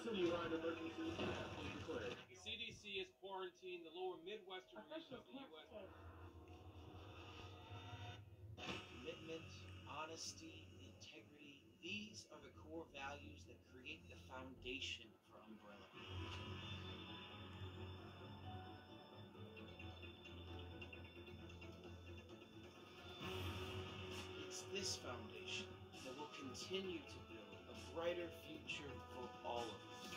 Citywide emergency has been declared. The CDC has quarantined the lower Midwestern region of the U.S. Commitment, honesty, integrity, these are the core values that create the foundation for Umbrella. It's this foundation that will continue to build a brighter future for all of us.